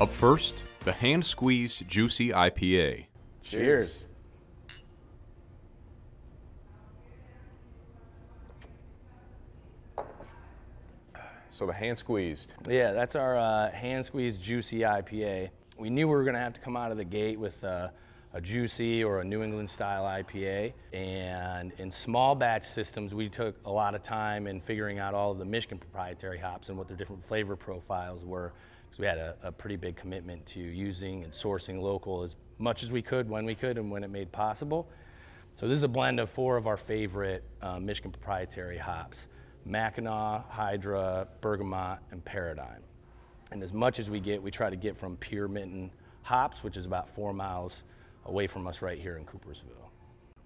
Up first, the hand squeezed juicy IPA. Cheers. So the hand squeezed. Yeah, that's our uh, hand squeezed juicy IPA. We knew we were going to have to come out of the gate with uh, a juicy or a New England style IPA. And in small batch systems, we took a lot of time in figuring out all of the Michigan proprietary hops and what their different flavor profiles were. Because we had a, a pretty big commitment to using and sourcing local as much as we could, when we could, and when it made possible. So this is a blend of four of our favorite uh, Michigan proprietary hops. Mackinac, Hydra, Bergamot, and Paradigm. And as much as we get, we try to get from Pure Mitten Hops, which is about four miles away from us right here in Coopersville.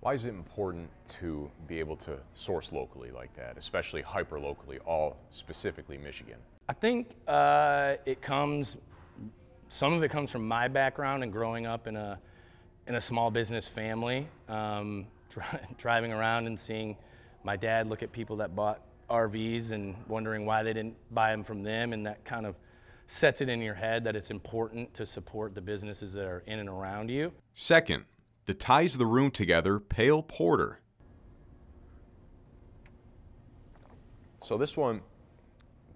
Why is it important to be able to source locally like that, especially hyper locally, all specifically Michigan? I think uh, it comes, some of it comes from my background and growing up in a, in a small business family, um, driving around and seeing my dad look at people that bought RVs and wondering why they didn't buy them from them, and that kind of sets it in your head that it's important to support the businesses that are in and around you. Second, the ties the room together pale porter. So this one,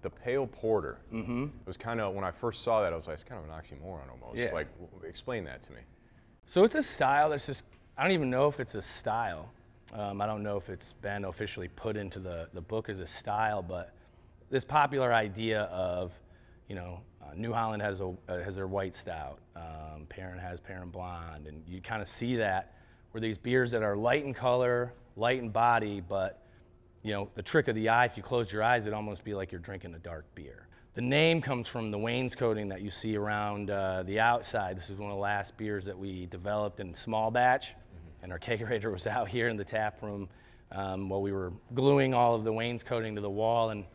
the pale porter, mm-hmm. it was kind of when I first saw that, I was like, it's kind of an oxymoron almost. Yeah. Like, w- explain that to me. So it's a style that's just, I don't even know if it's a style. Um, I don't know if it's been officially put into the, the book as a style, but this popular idea of, you know, uh, New Holland has, a, uh, has their white stout, um, Perrin has Perrin Blonde, and you kind of see that where these beers that are light in color, light in body, but, you know, the trick of the eye, if you close your eyes, it'd almost be like you're drinking a dark beer. The name comes from the wainscoting that you see around uh, the outside. This is one of the last beers that we developed in small batch and our kegerator was out here in the tap room um, while we were gluing all of the wainscoting to the wall. And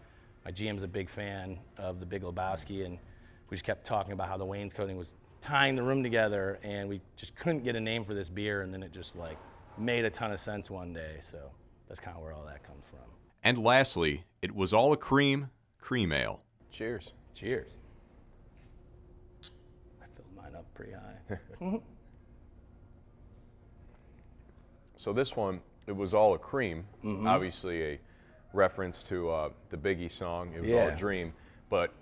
my GM's a big fan of the Big Lebowski, and we just kept talking about how the wainscoting was tying the room together, and we just couldn't get a name for this beer, and then it just like made a ton of sense one day. So that's kind of where all that comes from. And lastly, it was all a cream, cream ale. Cheers. Cheers. I filled mine up pretty high. So this one, it was all a cream. Mm-hmm. Obviously, a reference to uh, the Biggie song. It was all a dream, but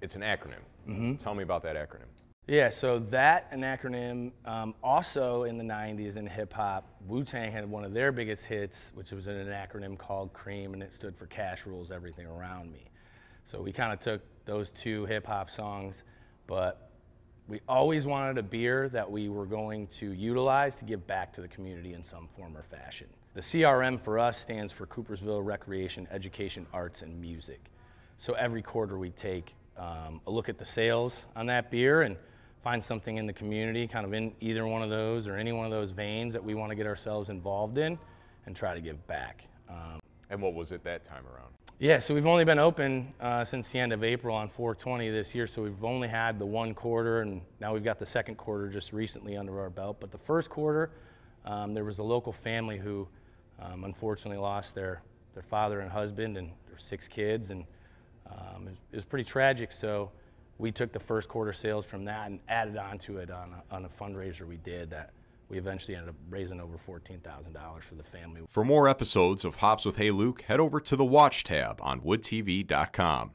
it's an acronym. Mm-hmm. Tell me about that acronym. Yeah, so that an acronym. Um, also in the 90s in hip hop, Wu Tang had one of their biggest hits, which was an acronym called CREAM, and it stood for Cash Rules Everything Around Me. So we kind of took those two hip hop songs, but we always wanted a beer that we were going to utilize to give back to the community in some form or fashion. The CRM for us stands for Coopersville Recreation, Education, Arts, and Music. So every quarter we take um, a look at the sales on that beer and find something in the community, kind of in either one of those or any one of those veins that we want to get ourselves involved in and try to give back. Um, And what was it that time around? yeah, so we've only been open uh, since the end of April on 420 this year, so we've only had the one quarter, and now we've got the second quarter just recently under our belt. But the first quarter, um, there was a local family who um, unfortunately lost their, their father and husband and their six kids, and um, it, was, it was pretty tragic. So we took the first quarter sales from that and added on to it on a, on a fundraiser we did that we eventually ended up raising over $14,000 for the family. For more episodes of Hops with Hey Luke, head over to the Watch tab on woodtv.com.